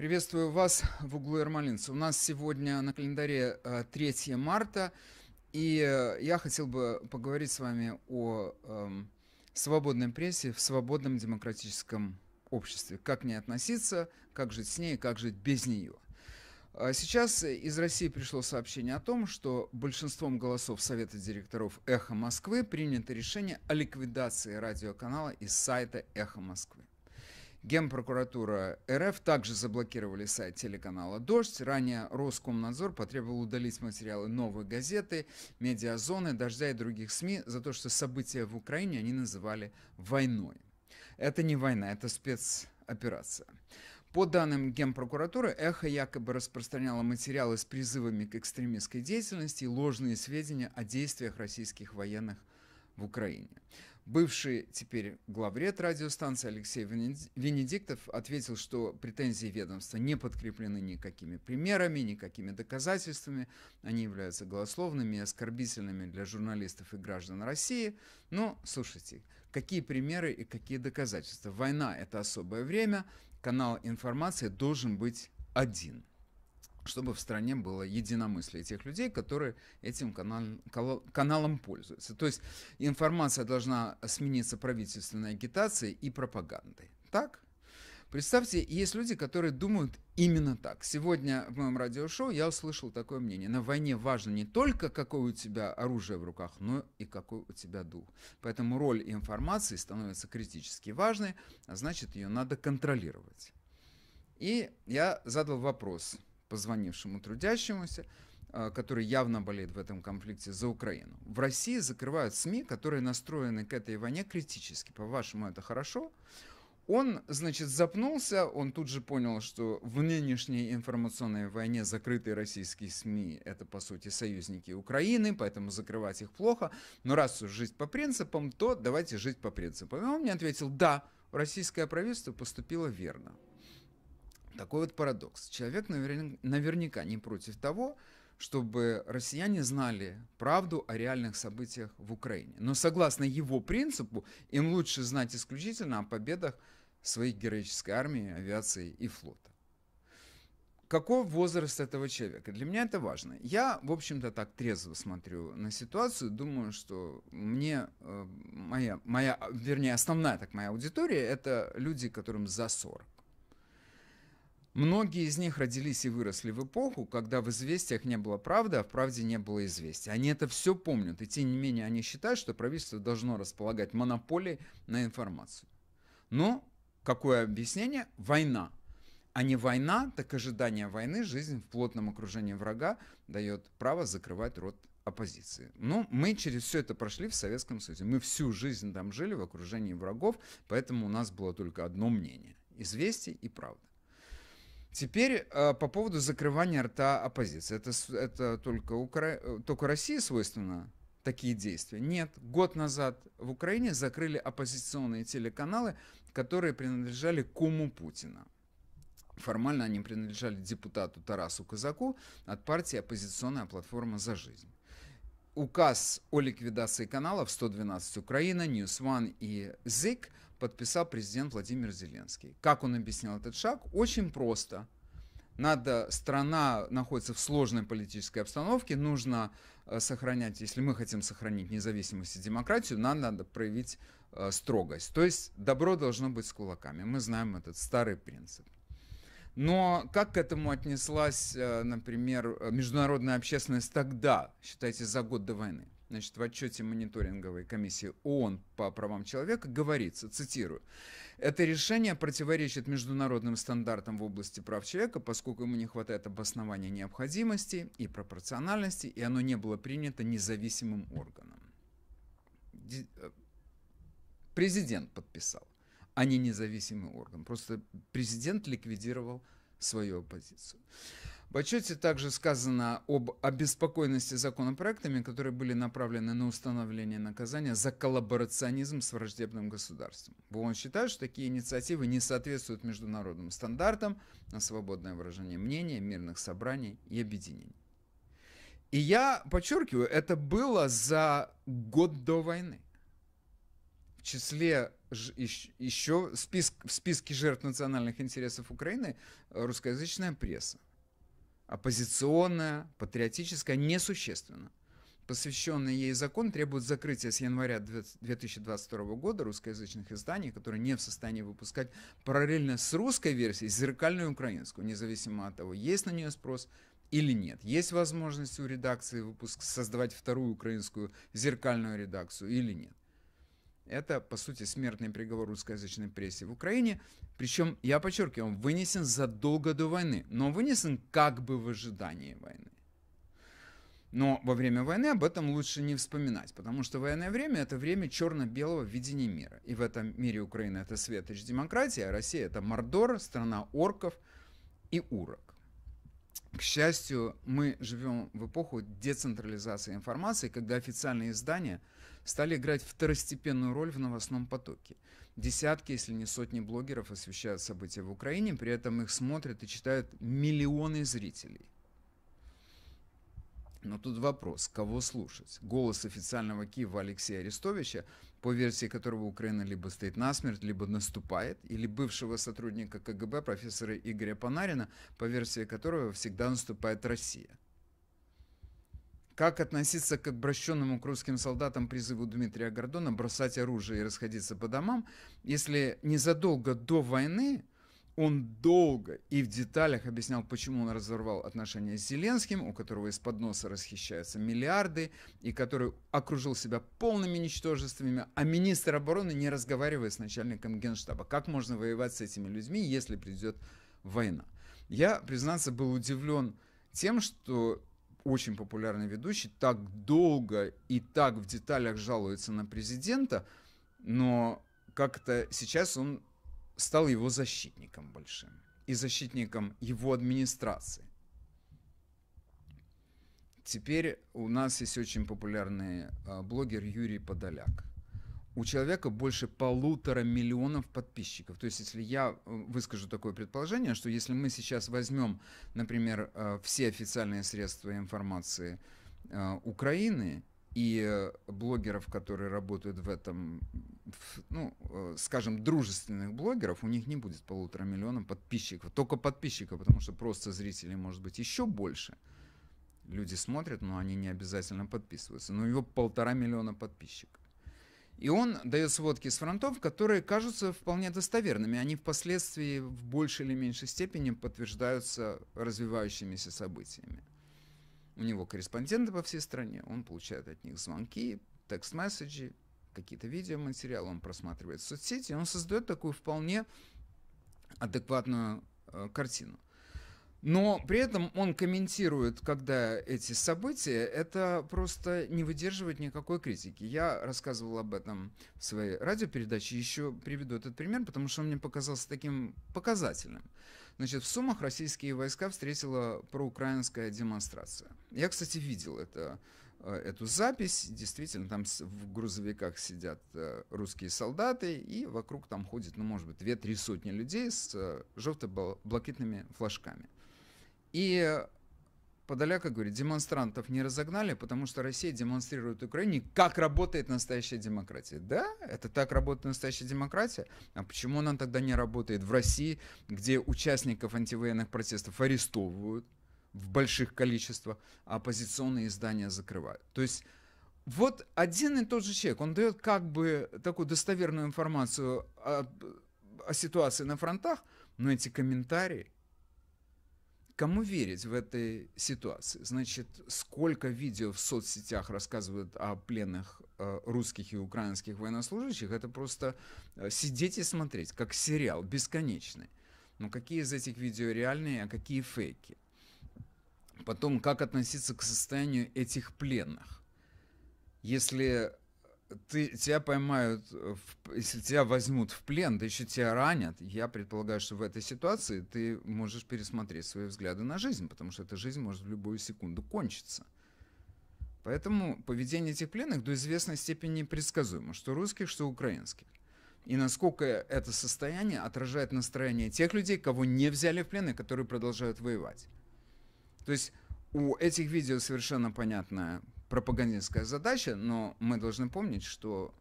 Приветствую вас в углу Ермолинца. У нас сегодня на календаре 3 э, марта, и э, я хотел бы поговорить с вами о э, свободной прессе в свободном демократическом обществе. Как к ней относиться, как жить с ней, как жить без нее. А сейчас из России пришло сообщение о том, что большинством голосов Совета директоров «Эхо Москвы» принято решение о ликвидации радиоканала из сайта «Эхо Москвы». Генпрокуратура РФ также заблокировали сайт телеканала «Дождь». Ранее Роскомнадзор потребовал удалить материалы «Новой газеты», «Медиазоны», «Дождя» и других СМИ за то, что события в Украине они называли войной. Это не война, это спецоперация. По данным Генпрокуратуры, «Эхо» якобы распространяло материалы с призывами к экстремистской деятельности и ложные сведения о действиях российских военных в Украине. Бывший теперь главред радиостанции Алексей Венедиктов ответил, что претензии ведомства не подкреплены никакими примерами, никакими доказательствами. Они являются голословными и оскорбительными для журналистов и граждан России. Но, слушайте, какие примеры и какие доказательства? Война – это особое время, канал информации должен быть один – чтобы в стране было единомыслие тех людей, которые этим канал, каналом пользуются. То есть информация должна смениться правительственной агитацией и пропагандой. Так? Представьте, есть люди, которые думают именно так. Сегодня в моем радиошоу я услышал такое мнение. На войне важно не только, какое у тебя оружие в руках, но и какой у тебя дух. Поэтому роль информации становится критически важной, а значит, ее надо контролировать. И я задал вопрос – позвонившему трудящемуся, а, который явно болеет в этом конфликте за Украину. В России закрывают СМИ, которые настроены к этой войне критически. По-вашему, это хорошо? Он, значит, запнулся, он тут же понял, что в нынешней информационной войне закрытые российские СМИ – это, по сути, союзники Украины, поэтому закрывать их плохо. Но раз уж жить по принципам, то давайте жить по принципам. И он мне ответил, да, российское правительство поступило верно. Такой вот парадокс. Человек наверняка не против того, чтобы россияне знали правду о реальных событиях в Украине. Но согласно его принципу, им лучше знать исключительно о победах своей героической армии, авиации и флота. Какой возраст этого человека? Для меня это важно. Я, в общем-то, так трезво смотрю на ситуацию. Думаю, что мне, э, моя, моя, вернее, основная так моя аудитория, это люди, которым за 40. Многие из них родились и выросли в эпоху, когда в известиях не было правды, а в правде не было известий. Они это все помнят, и тем не менее они считают, что правительство должно располагать монополией на информацию. Но какое объяснение? Война. А не война, так ожидание войны, жизнь в плотном окружении врага дает право закрывать рот оппозиции. Но мы через все это прошли в Советском Союзе. Мы всю жизнь там жили в окружении врагов, поэтому у нас было только одно мнение – известие и правда. Теперь э, по поводу закрывания рта оппозиции. Это, это только, Укра... Только России свойственно такие действия? Нет. Год назад в Украине закрыли оппозиционные телеканалы, которые принадлежали куму Путина. Формально они принадлежали депутату Тарасу Казаку от партии «Оппозиционная платформа за жизнь». Указ о ликвидации каналов 112 Украина, News One и ЗИК подписал президент Владимир Зеленский. Как он объяснил этот шаг? Очень просто. Надо, страна находится в сложной политической обстановке, нужно э, сохранять, если мы хотим сохранить независимость и демократию, нам надо проявить э, строгость. То есть добро должно быть с кулаками. Мы знаем этот старый принцип. Но как к этому отнеслась, э, например, международная общественность тогда, считайте, за год до войны? Значит, в отчете мониторинговой комиссии ООН по правам человека говорится, цитирую, «Это решение противоречит международным стандартам в области прав человека, поскольку ему не хватает обоснования необходимости и пропорциональности, и оно не было принято независимым органом». Э, президент подписал, а не независимый орган. Просто президент ликвидировал свою оппозицию. В отчете также сказано об обеспокоенности законопроектами, которые были направлены на установление наказания за коллаборационизм с враждебным государством. Он считает, что такие инициативы не соответствуют международным стандартам на свободное выражение мнения, мирных собраний и объединений. И я подчеркиваю, это было за год до войны. В числе еще в списке жертв национальных интересов Украины русскоязычная пресса. Оппозиционная, патриотическая, несущественно. Посвященный ей закон требует закрытия с января 2022 года русскоязычных изданий, которые не в состоянии выпускать параллельно с русской версией зеркальную украинскую, независимо от того, есть на нее спрос или нет. Есть возможность у редакции выпуск создавать вторую украинскую зеркальную редакцию или нет. Это, по сути, смертный приговор русскоязычной прессе в Украине. Причем, я подчеркиваю, он вынесен задолго до войны, но вынесен как бы в ожидании войны. Но во время войны об этом лучше не вспоминать, потому что военное время – это время черно-белого видения мира. И в этом мире Украина – это светоч демократия, а Россия – это Мордор, страна орков и урок. К счастью, мы живем в эпоху децентрализации информации, когда официальные издания стали играть второстепенную роль в новостном потоке. Десятки, если не сотни блогеров освещают события в Украине, при этом их смотрят и читают миллионы зрителей. Но тут вопрос, кого слушать? Голос официального Киева Алексея Арестовича, по версии которого Украина либо стоит насмерть, либо наступает, или бывшего сотрудника КГБ профессора Игоря Панарина, по версии которого всегда наступает Россия. Как относиться к обращенному к русским солдатам призыву Дмитрия Гордона бросать оружие и расходиться по домам, если незадолго до войны он долго и в деталях объяснял, почему он разорвал отношения с Зеленским, у которого из-под носа расхищаются миллиарды, и который окружил себя полными ничтожествами, а министр обороны не разговаривает с начальником генштаба. Как можно воевать с этими людьми, если придет война? Я, признаться, был удивлен тем, что очень популярный ведущий так долго и так в деталях жалуется на президента, но как-то сейчас он стал его защитником большим и защитником его администрации. Теперь у нас есть очень популярный а, блогер Юрий Подоляк. У человека больше полутора миллионов подписчиков. То есть, если я э, выскажу такое предположение, что если мы сейчас возьмем, например, э, все официальные средства информации э, Украины и блогеров, которые работают в этом, ну, скажем, дружественных блогеров, у них не будет полутора миллиона подписчиков. Только подписчиков, потому что просто зрителей может быть еще больше. Люди смотрят, но они не обязательно подписываются. Но у него полтора миллиона подписчиков. И он дает сводки с фронтов, которые кажутся вполне достоверными. Они впоследствии в большей или меньшей степени подтверждаются развивающимися событиями. У него корреспонденты по всей стране, он получает от них звонки, текст-месседжи, какие-то видеоматериалы, он просматривает соцсети, он создает такую вполне адекватную э, картину. Но при этом он комментирует, когда эти события, это просто не выдерживает никакой критики. Я рассказывал об этом в своей радиопередаче, еще приведу этот пример, потому что он мне показался таким показательным. Значит, в Сумах российские войска встретила проукраинская демонстрация. Я, кстати, видел это, э, эту запись. Действительно, там в грузовиках сидят э, русские солдаты, и вокруг там ходит, ну, может быть, две-три сотни людей с э, желто-блакитными флажками. И Подоляка говорит, демонстрантов не разогнали, потому что Россия демонстрирует Украине, как работает настоящая демократия. Да, это так работает настоящая демократия. А почему она тогда не работает в России, где участников антивоенных протестов арестовывают в больших количествах, а оппозиционные издания закрывают? То есть вот один и тот же человек, он дает как бы такую достоверную информацию о, о ситуации на фронтах, но эти комментарии – Кому верить в этой ситуации? Значит, сколько видео в соцсетях рассказывают о пленных э, русских и украинских военнослужащих, это просто э, сидеть и смотреть, как сериал, бесконечный. Но какие из этих видео реальные, а какие фейки? Потом, как относиться к состоянию этих пленных? Если ты, тебя поймают, в, если тебя возьмут в плен, да еще тебя ранят, я предполагаю, что в этой ситуации ты можешь пересмотреть свои взгляды на жизнь, потому что эта жизнь может в любую секунду кончиться. Поэтому поведение этих пленных до известной степени предсказуемо, что русских, что украинских. И насколько это состояние отражает настроение тех людей, кого не взяли в плен и которые продолжают воевать. То есть у этих видео совершенно понятная пропагандистская задача, но мы должны помнить, что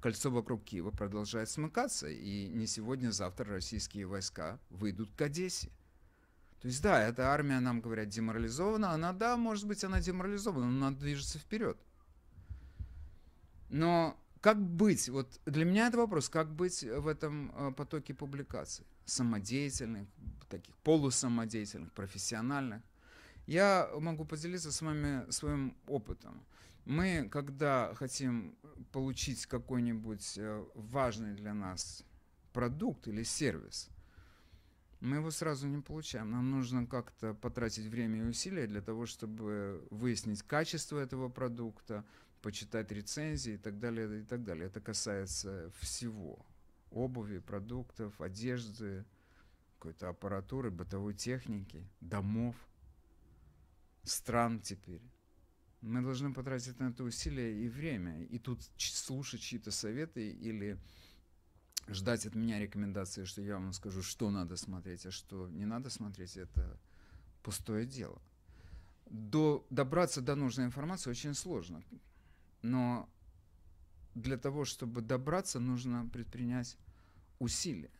кольцо вокруг Киева продолжает смыкаться, и не сегодня-завтра российские войска выйдут к Одессе. То есть, да, эта армия, нам говорят, деморализована. Она, да, может быть, она деморализована, но она движется вперед. Но как быть? Вот для меня это вопрос, как быть в этом э, потоке публикаций? Самодеятельных, таких полусамодеятельных, профессиональных. Я могу поделиться с вами своим опытом. Мы, когда хотим получить какой-нибудь э, важный для нас продукт или сервис – мы его сразу не получаем. Нам нужно как-то потратить время и усилия для того, чтобы выяснить качество этого продукта, почитать рецензии и так далее, и так далее. Это касается всего. Обуви, продуктов, одежды, какой-то аппаратуры, бытовой техники, домов, стран теперь. Мы должны потратить на это усилия и время. И тут слушать чьи-то советы или ждать от меня рекомендации, что я вам скажу, что надо смотреть, а что не надо смотреть, это пустое дело. До, добраться до нужной информации очень сложно. Но для того, чтобы добраться, нужно предпринять усилия.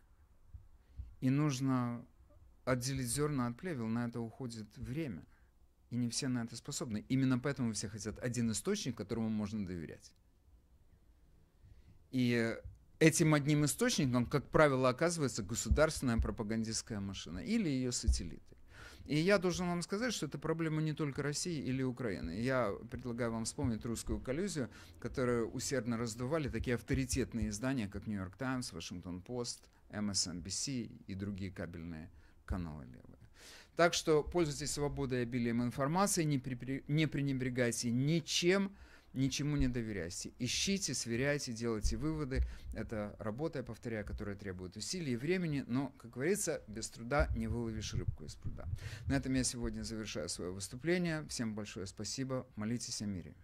И нужно отделить зерна от плевел, на это уходит время. И не все на это способны. Именно поэтому все хотят один источник, которому можно доверять. И этим одним источником, как правило, оказывается государственная пропагандистская машина или ее сателлиты. И я должен вам сказать, что это проблема не только России или Украины. Я предлагаю вам вспомнить русскую коллюзию, которую усердно раздували такие авторитетные издания, как Нью-Йорк Таймс, Вашингтон Пост, MSNBC и другие кабельные каналы левые. Так что пользуйтесь свободой и обилием информации, не, при, не пренебрегайте ничем, ничему не доверяйте. Ищите, сверяйте, делайте выводы. Это работа, я повторяю, которая требует усилий и времени, но, как говорится, без труда не выловишь рыбку из пруда. На этом я сегодня завершаю свое выступление. Всем большое спасибо. Молитесь о мире.